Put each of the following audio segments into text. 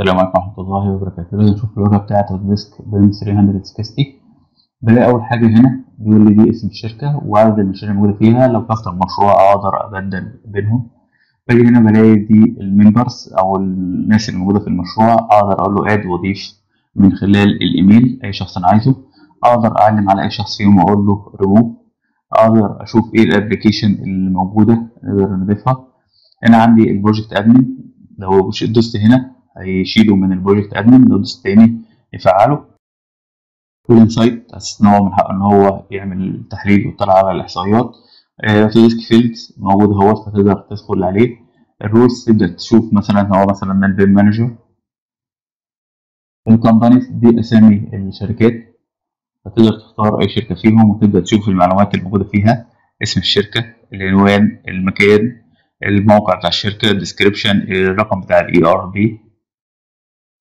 السلام عليكم ورحمة الله وبركاته. لازم نشوف الواجهة بتاعة ال desk BIM 360 بلاقي أول حاجة هنا بيقول لي دي اسم الشركة وعدد المشاريع الموجودة فيها. لو كسر المشروع أقدر أبدل بينهم. باجي هنا بلاقي دي ال members أو الناس اللي موجودة في المشروع. أقدر أقول له add وأضيف من خلال الإيميل أي شخص أنا عايزه. أقدر أعلم على أي شخص فيهم وأقول له ريموف أقدر أشوف إيه ال application اللي موجودة نقدر نضيفها. هنا عندي ال project admin لو دوست هنا هيشيله من ال project admin لو دوست تاني يفعله وال insight أساس ان هو من حقه إن هو يعمل تحليل ويطلع على الإحصائيات. desk field موجود اهوت فتقدر تدخل عليه. ال roles تبدا تشوف مثلا هو مثلا ال BIM manager ال companies دي أسامي الشركات. فتقدر تختار أي شركة فيهم وتبدا تشوف المعلومات الموجوده فيها. اسم الشركة العنوان المكان الموقع بتاع الشركة ال description الرقم بتاع ال ERP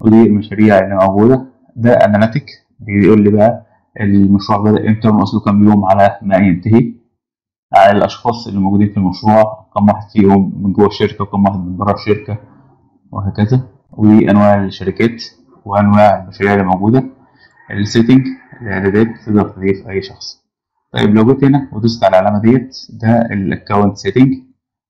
ودي المشاريع اللي موجودة. ده analytic بيقول لي بقى المشروع بدأ إمتى وناقص له كام يوم على ما ينتهي. على الأشخاص اللي موجودين في المشروع كم واحد فيهم من جوه الشركة وكم واحد من بره الشركة وهكذا. وأنواع الشركات وأنواع المشاريع اللي موجودة. ال setting الإعدادات تقدر تضيف أي شخص. طيب لو جيت هنا ودوست على العلامة ديت ده ال account setting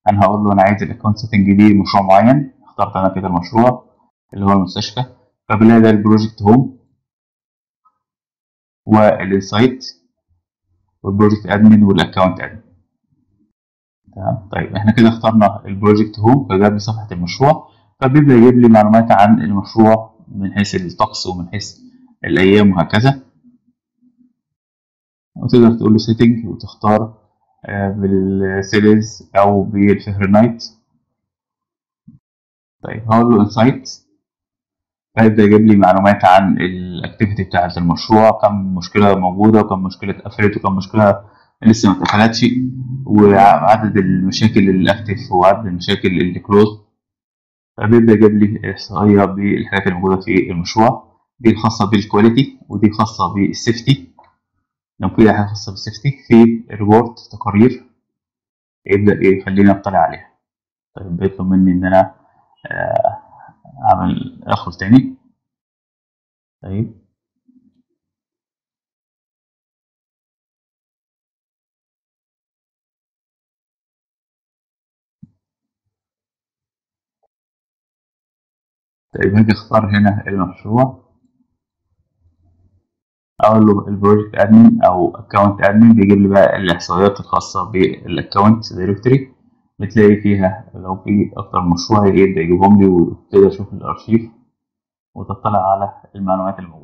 أنا هقول له أنا عايز ال account setting دي مشروع معين. اخترت أنا كده المشروع. اللي هو المستشفى. فبنلاقي ده ال project home والانسايت والبروجكت ادمن والاكونت ادمن تمام؟ طيب إحنا كده اخترنا البروجكت هوم فجاب لي صفحه المشروع. فبيبدا يجيب لي معلومات عن المشروع من حيث الطقس ومن حيث الأيام وهكذا. وتقدر تقول له setting وتختار بالسيلز أو بالفهرنايت. طيب هقول له insight هيبدأ يجيب لي معلومات عن ال activity بتاعة المشروع كم مشكلة موجودة وكم مشكلة اتقفلت وكم مشكلة لسه ما اتقفلتش وعدد المشاكل اللي active وعدد المشاكل اللي close فبيبدأ يجيب لي إحصائية بالحاجات الموجودة في المشروع دي الخاصة بال quality ودي خاصة بال safety لو في حاجة خاصة بال safety في report تقارير يبدأ يخليني أطلع عليها. طيب بيطلب مني إن أنا أعمل ادخل تاني. طيب. طيب هاجي أختار هنا المشروع. أقول له ال project admin أو account admin بيجيب لي بقى الإحصائيات الخاصة بال account directory بتلاقي فيها لو في أكتر مشروع يبدأ يجيبهم لي وتقدر تشوف الأرشيف وتطلع على المعلومات الموجودة.